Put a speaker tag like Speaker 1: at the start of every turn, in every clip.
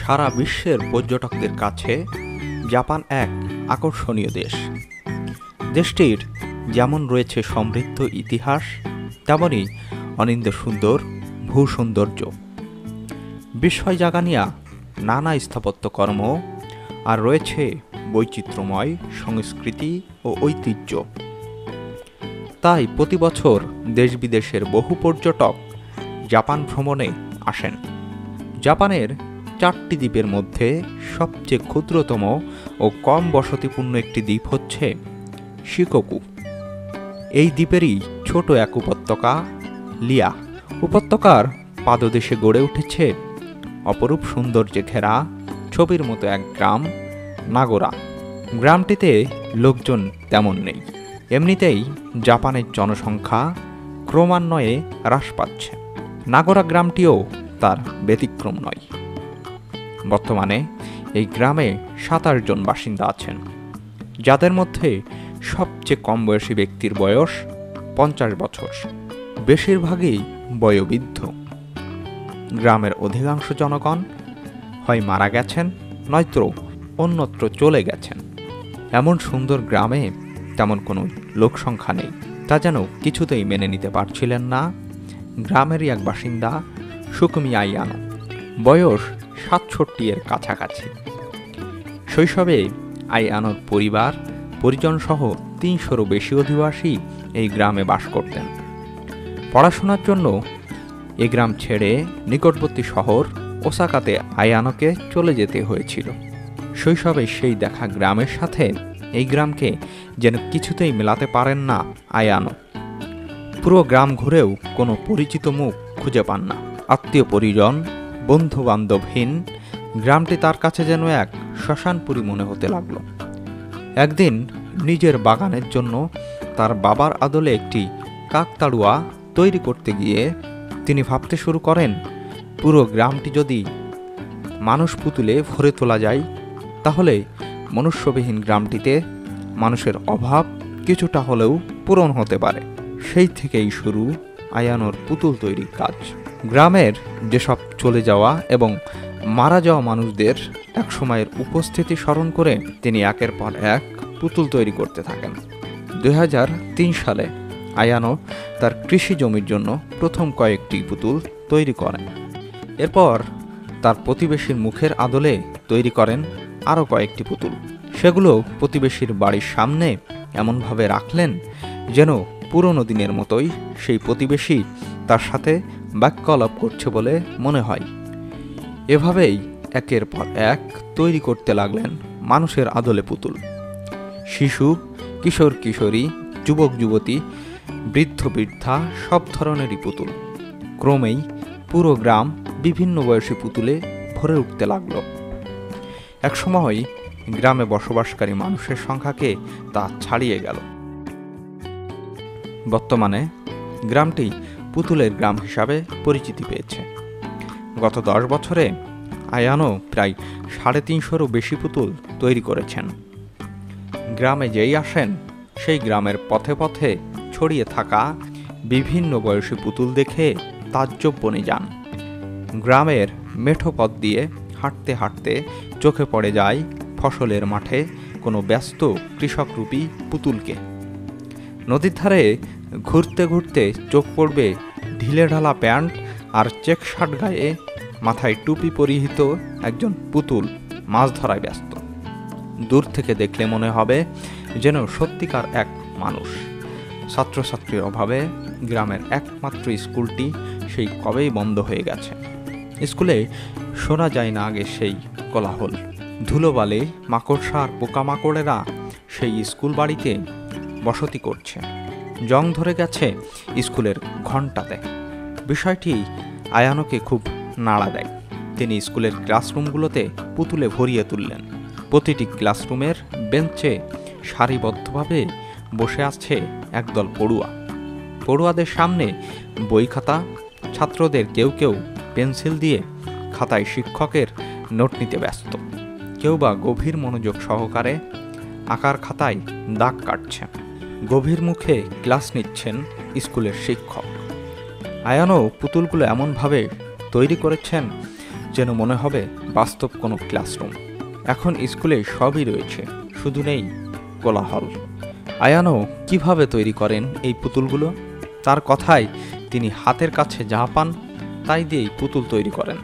Speaker 1: সারা বিশ্বের পর্যটকদের কাছে জাপান এক আকর্ষণীয় দেশ। দেশটির যেমন রয়েছে সমৃদ্ধ ইতিহাস তেমনই অনিন্দ সুন্দর ভূ সৌন্দর্য বিস্ময় জাগানিয়া নানা স্থাপত্যকর্ম আর রয়েছে বৈচিত্র্যময় সংস্কৃতি ও ঐতিহ্য। তাই প্রতি বছর দেশ বিদেশের বহু পর্যটক জাপান ভ্রমণে আসেন। জাপানের চারটি দ্বীপের মধ্যে সবচেয়ে ক্ষুদ্রতম ও কম বসতিপূর্ণ একটি দ্বীপ হচ্ছে শিকোকু। এই দ্বীপেরই ছোট এক উপত্যকা, লিয়া। উপত্যকার পাদদেশে গড়ে উঠেছে অপরূপ সৌন্দর্যে ঘেরা ছবির মতো এক গ্রাম, নাগোরা। গ্রামটিতে লোকজন তেমন নেই। এমনিতেই জাপানের জনসংখ্যা ক্রমান্বয়ে হ্রাস পাচ্ছে। নাগোরা গ্রামটিও তার ব্যতিক্রম নয়। বর্তমানে এই গ্রামে সাতাশ জন বাসিন্দা আছেন। যাদের মধ্যে সবচেয়ে কম বয়সী ব্যক্তির বয়স পঞ্চাশ বছর। বেশিরভাগই বয়োবৃদ্ধ। গ্রামের অধিকাংশ জনগণ হয় মারা গেছেন, নয়তো অন্যত্র চলে গেছেন। এমন সুন্দর গ্রামে তেমন কোনো লোকসংখ্যা নেই। তা যেন কিছুতেই মেনে নিতে পারছিলেন না। গ্রামেরই এক বাসিন্দা সুকুমি আইয়ানো বয়স সাতষট্টি এর কাছাকাছি। শৈশবে আইয়ানোর পরিবার, পরিজনসহ তিনশোরও বেশি অধিবাসী এই গ্রামে বাস করতেন। পড়াশোনার জন্য এ গ্রাম ছেড়ে নিকটবর্তী শহর ওসাকাতে আয়ানোকে চলে যেতে হয়েছিল। শৈশবে সেই দেখা গ্রামের সাথে এই গ্রামকে যেন কিছুতেই মেলাতে পারেন না আয়ানো পুরো গ্রাম ঘুরেও কোনো পরিচিত মুখ খুঁজে পান না। আত্মীয় পরিজন বন্ধু বান্ধবহীন গ্রামটি তার কাছে যেন এক শ্মশানপুরী মনে হতে লাগল। একদিন নিজের বাগানের জন্য তার বাবার আদলে একটি কাকতাড়ুয়া তৈরি করতে গিয়ে তিনি ভাবতে শুরু করেন, পুরো গ্রামটি যদি মানুষ পুতুলে ভরে তোলা যায়, তাহলে মনুষ্যবিহীন গ্রামটিতে মানুষের অভাব কিছুটা হলেও পূরণ হতে পারে। সেই থেকেই শুরু আয়ানোর পুতুল তৈরির কাজ। গ্রামের যেসব চলে যাওয়া এবং মারা যাওয়া মানুষদের এক সময়ের উপস্থিতি স্মরণ করে তিনি একের পর এক পুতুল তৈরি করতে থাকেন। দু হাজার তিন সালে আয়ানো তার কৃষি জমির জন্য প্রথম কয়েকটি পুতুল তৈরি করেন। এরপর তার প্রতিবেশীর মুখের আদলে তৈরি করেন আরও কয়েকটি পুতুল। সেগুলো প্রতিবেশীর বাড়ির সামনে এমনভাবে রাখলেন যেন পুরনো দিনের মতোই সেই প্রতিবেশী তার সাথে বাক্যলাপ করছে বলে মনে হয়। এভাবেই একের পর এক তৈরি করতে লাগলেন মানুষের আদলে পুতুল। শিশু, কিশোর, কিশোরী, যুবক, যুবতী, বৃদ্ধ, বৃদ্ধা সব ধরনেরই পুতুল। ক্রমেই পুরো গ্রাম বিভিন্ন বয়সী পুতুলে ভরে উঠতে লাগল। একসময় গ্রামে বসবাসকারী মানুষের সংখ্যাকে তা ছাড়িয়ে গেল। বর্তমানে গ্রামটি পুতুলের গ্রাম হিসাবে পরিচিতি পেয়েছে। গত দশ বছরে আয়ানো প্রায় সাড়ে তিনশোরও বেশি পুতুল তৈরি করেছেন। গ্রামে যেই আসেন, সেই গ্রামের পথে পথে ছড়িয়ে থাকা বিভিন্ন বয়সী পুতুল দেখে তাজ্জব বনে যান। গ্রামের মেঠো পথ দিয়ে হাঁটতে হাঁটতে চোখে পড়ে যায় ফসলের মাঠে কোনো ব্যস্ত কৃষকরূপী পুতুলকে। নদীর ধারে ঘুরতে ঘুরতে চোখ পড়বে ঢিলে ঢালা প্যান্ট আর চেক শার্ট গায়ে মাথায় টুপি পরিহিত একজন পুতুল মাছ ধরায় ব্যস্ত। দূর থেকে দেখলে মনে হবে যেন সত্যিকার এক মানুষ। ছাত্রছাত্রীর অভাবে গ্রামের একমাত্র স্কুলটি সেই কবেই বন্ধ হয়ে গেছে। স্কুলে শোনা যায় না আগে সেই কোলাহল। ধুলোবালে মাকড়সা আর পোকামাকড়েরা সেই স্কুল বাড়িতে বসতি করছে। জং ধরে গেছে স্কুলের ঘণ্টাতে। বিষয়টি আয়ানোকে খুব নাড়া দেয়। তিনি স্কুলের ক্লাসরুমগুলোতে পুতুলে ভরিয়ে তুললেন। প্রতিটি ক্লাসরুমের বেঞ্চে সারিবদ্ধভাবে বসে আছে একদল পড়ুয়া। পড়ুয়াদের সামনে বই খাতা ছাত্রদের কেউ কেউ পেন্সিল দিয়ে খাতায় শিক্ষকের নোট নিতে ব্যস্ত। কেউ বা গভীর মনোযোগ সহকারে আকার খাতায় দাগ কাটছে গভীর মুখে ক্লাস নিচ্ছেন স্কুলের শিক্ষক। আয়ানও পুতুলগুলো এমনভাবে তৈরি করেছেন যেন মনে হবে বাস্তব কোনো ক্লাসরুম। এখন স্কুলে সবই রয়েছে, শুধু নেই কোলাহল। আয়ানো কীভাবে তৈরি করেন এই পুতুলগুলো? তার কথায় তিনি হাতের কাছে যা পান, তাই দিয়েই পুতুল তৈরি করেন।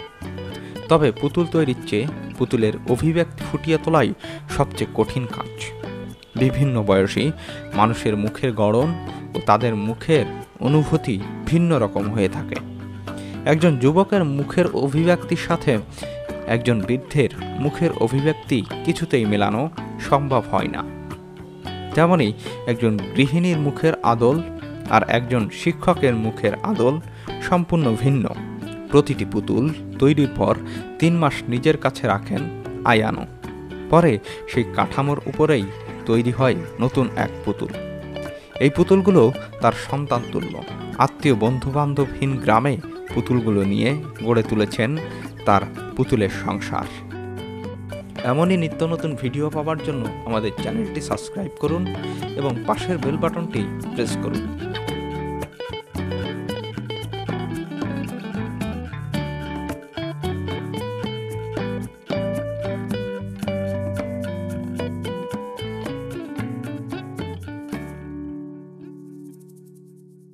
Speaker 1: তবে পুতুল তৈরির চেয়ে পুতুলের অভিব্যক্তি ফুটিয়ে তোলাই সবচেয়ে কঠিন কাজ। বিভিন্ন বয়সী মানুষের মুখের গড়ন ও তাদের মুখের অনুভূতি ভিন্ন রকম হয়ে থাকে। একজন যুবকের মুখের অভিব্যক্তির সাথে একজন বৃদ্ধের মুখের অভিব্যক্তি কিছুতেই মেলানো সম্ভব হয় না। তেমনি একজন গৃহিণীর মুখের আদল আর একজন শিক্ষকের মুখের আদল সম্পূর্ণ ভিন্ন। প্রতিটি পুতুল তৈরির পর তিন মাস নিজের কাছে রাখেন আয়ানো। পরে সেই কাঠামোর উপরেই তৈরি হয় নতুন এক পুতুল। এই পুতুলগুলো তার সন্তান তুল্য। আত্মীয় বন্ধুবান্ধবহীন গ্রামে পুতুলগুলো নিয়ে গড়ে তুলেছেন তার পুতুলের সংসার। এমনই নিত্য নতুন ভিডিও পাওয়ার জন্য আমাদের চ্যানেলটি সাবস্ক্রাইব করুন এবং পাশের বেল বাটনটি প্রেস করুন।